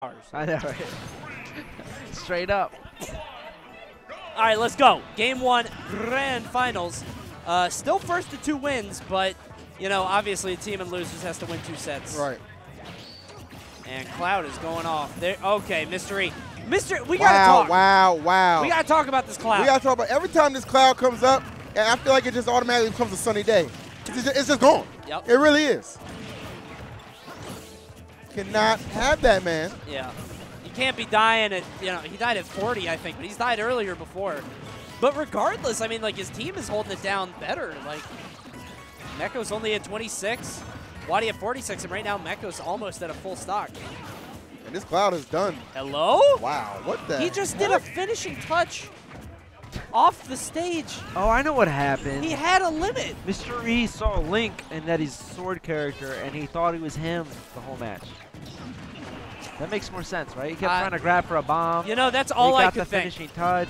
hours. I know, right? Straight up. All right, let's go. Game one, grand finals. Uh, still first to two wins, but you know, obviously, a team in losers has to win two sets. Right. And Cloud is going off. There. Okay, Mystery. Mystery, we wow, gotta talk. wow, wow. We gotta talk about this Cloud. We gotta talk about every time this cloud comes up, and I feel like it just automatically becomes a sunny day. It's just, it's just gone. Yep. It really is. Cannot have that, man. Yeah. You can't be dying at, you know, he died at 40, I think, but he's died earlier before. But regardless, I mean, like, his team is holding it down better. Like, Meko's only at 26, Wadi at 46, and right now Meko's almost at a full stock. And this cloud is done. Hello? Wow, what the? He just did a finishing touch off the stage. Oh, I know what happened. He had a limit. Mr. E saw Link and that he's sword character, and he thought he was him the whole match. That makes more sense, right? He kept Uh, trying to grab for a bomb. You know, that's he all I got could the think. finishing touch.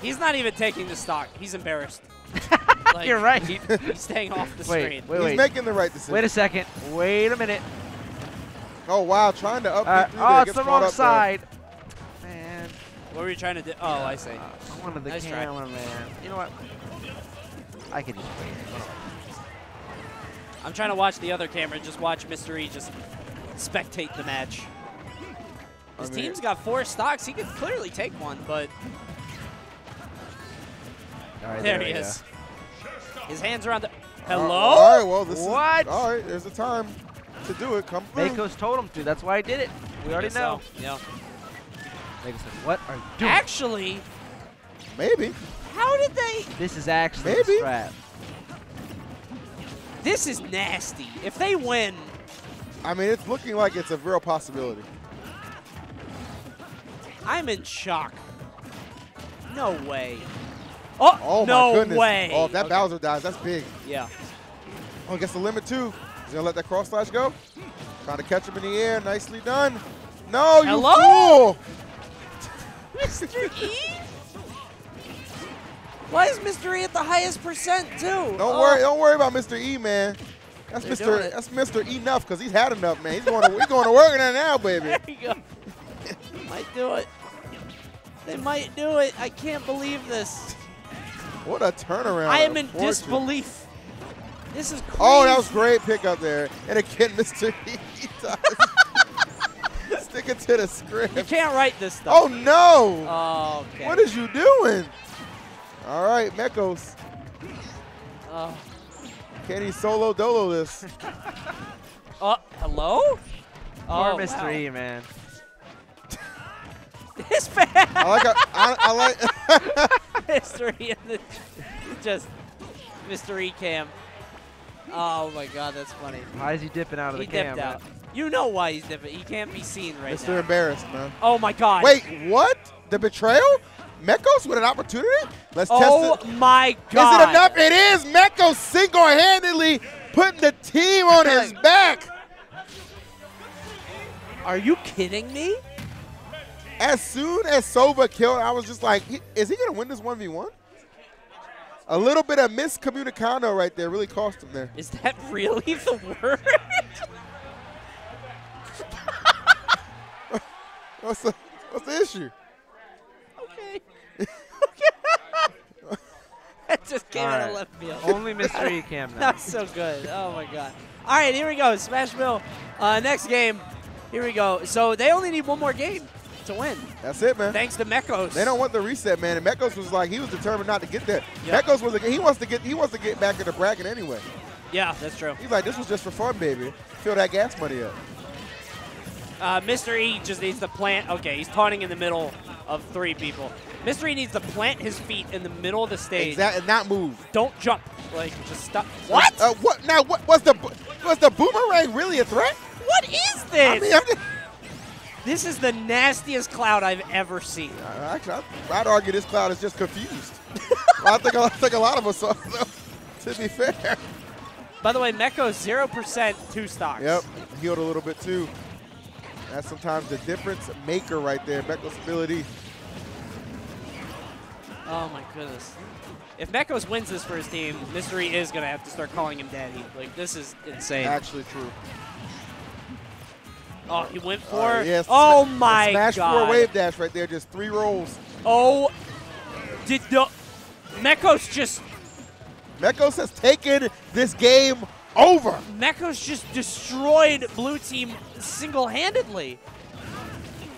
He's not even taking the stock. He's embarrassed. Like, You're right. He's staying off the Wait, screen. wait, He's wait. making the right decision. Wait a second. Wait a minute. oh wow, trying to up Uh, through oh, there. it's gets the wrong up, side. Man. What were you trying to do? Oh, I see. Uh, I wanted the Nice try. camera, man. You know what? I can just wait. I'm trying to watch the other camera. Just watch Mr. E just spectate the match. His I mean- team's got four stocks. He could clearly take one, but All right, there, we he go. is. His hands are on the. Uh, Hello? all right, well this What? is all right. There's the time to do it. Come through. Mekos told him to. That's why I did it. We already know. so, Yeah. Mako said, "What are you doing? Actually, Maybe. how did they? this is actually Maybe. the strat." This is nasty. If they win, I mean, it's looking like it's a real possibility. I'm in shock. No way. Oh, Oh no my goodness. way. Oh, if that Okay. Bowser dies, that's big. Yeah. Oh, gets the limit too. He's gonna let that cross slash go. Trying to catch him in the air. Nicely done. No, you Hello? fool! Mr. E? Why is Mr. E at the highest percent too? Don't Oh. worry, don't worry about Mr. E, man. That's They're Mr. it. That's Mr. Enough because he's had enough, man. He's going to he's going to work now, now, baby. There you go. might do it. They might do it. I can't believe this. What a turnaround! I am in Unfortunate. disbelief. This is crazy. Oh, that was great pickup there. And again, Mr. E does. Stick it to the script. You can't write this stuff. Oh no! Oh, okay. What is you doing? All right, Mekos. Oh. Can he solo dolo this? Uh, hello? Poor Oh, Mr. wow. E, man. This fan. I like. how- I, I like. Mr. E in the just Mr. E cam. Oh my God, that's funny. Why is he dipping out of He the dipped camera? out. You know why he's dipping. He can't be seen right now. Mr. Embarrassed, man. Oh my God. Wait, what? The betrayal? Mekos with an opportunity? Let's Oh test it. Oh my God. Is it enough? It is. Mekos single-handedly putting the team on his back. Are you kidding me? As soon as Sova killed, I was just like, is he going to win this 1v1? A little bit of miscommunicado right there really cost him there. Is that really the word? What's the, what's the issue? okay. okay. that just came All out right. of left field. Only Mr. E cam now. That's so good. Oh my god. All right, here we go. Smashville. Uh, next game. Here we go. So they only need one more game to win, That's it, man. thanks to Mekos. They don't want the reset, man. And Mekos was like, he was determined not to get there. Yeah. Mekos was, he wants to get, he wants to get back in the bracket anyway. Yeah, that's true. He's like, this was just for fun, baby. Fill that gas money up. Uh, Mr. E just needs to plant. Okay, he's taunting in the middle of three people. Mr. E needs to plant his feet in the middle of the stage. Exactly, and not move. Don't jump. Like, just stop. What? Uh, what now? What was the was the boomerang really a threat? what is this? I mean, I'm just, this is the nastiest cloud I've ever seen. Uh, actually, I'd, I'd argue this cloud is just confused. I think I think a lot of us are. So, to be fair. By the way, Meko 0% two stocks. Yep, healed a little bit too. That's sometimes the difference maker right there. Mekos' ability. Oh my goodness. If Mekos wins this for his team, Mystery is going to have to start calling him daddy. Like, this is insane. Actually true. Oh, he went uh, for. All right, yes, oh my Smash god. four wave dash right there, just three rolls. Oh, did the Mekos just Mekos has taken this game over. Mekos just destroyed blue team single-handedly?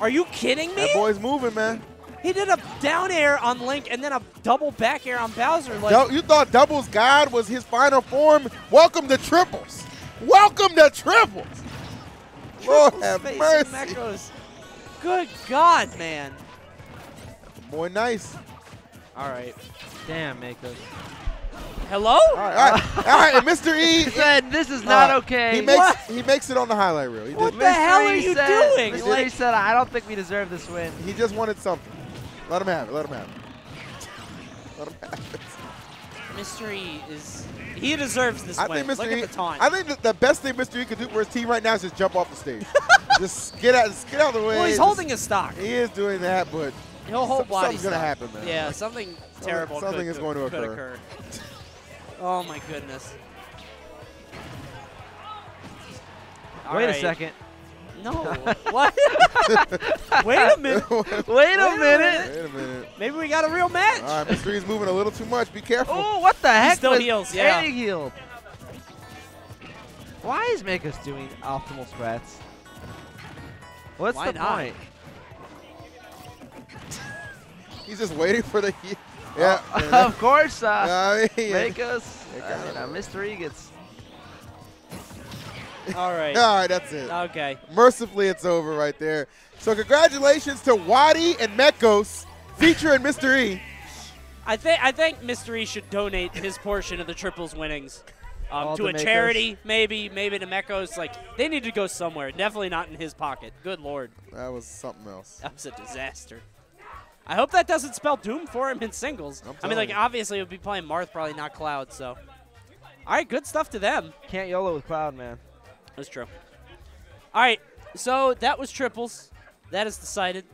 Are you kidding me? That boy's moving, man. He did a down air on Link and then a double back air on Bowser. Like, you thought doubles God was his final form? Welcome to triples. Welcome to triples. Lord triple have mercy. Mekos. Good God, man. Boy, nice. All right. Damn, Mekos. Hello? All right, all right, all right. And Mr. E, He said, this is not uh, okay. He makes What? he makes it on the highlight reel. He What did. the hell are you said- doing? Mr. Like- E said, I don't think we deserve this win. He just wanted something. Let him have it. Let him have it. Let him have it. Mystery is. He deserves this I win. think Mr. Look at the taunt. I think that the best thing Mr. E could do for his team right now is just jump off the stage. just get out, just get out of the way. well, he's Just- holding his stock. He is doing that, but He'll hold some- body something's gonna happen, man. Yeah, something terrible. something could, is going to could occur. Oh my goodness. All Wait a second. No. what? Wait a minute. Wait Wait a Wait a minute. a minute. Maybe we got a real match. All right, Mr. E's moving a little too much. Be careful. Oh, what the heck? He still was- heals, yeah. And he healed. Why is Mekos doing optimal spreads? What's Why the not? point? He's just waiting for the. He- yeah. of course, uh, I mean, yeah. Mekos. Yeah, Uh, you Mr. E gets. All right. All right, that's it. Okay. Mercifully, it's over right there. So congratulations to Wadi and Mekos featuring Mr. E. I think I think Mystery should donate his portion of the triples winnings um, to to a Mekos. charity, maybe maybe to Mekos. Like they need to go somewhere. Definitely not in his pocket. Good lord, That was something else. that was a disaster. I hope that doesn't spell doom for him in singles. I'm mean, like you. obviously it would be playing Marth, probably not Cloud. So, all right, good stuff to them. Can't YOLO with Cloud, man. That's true. All right, so that was triples. That is decided.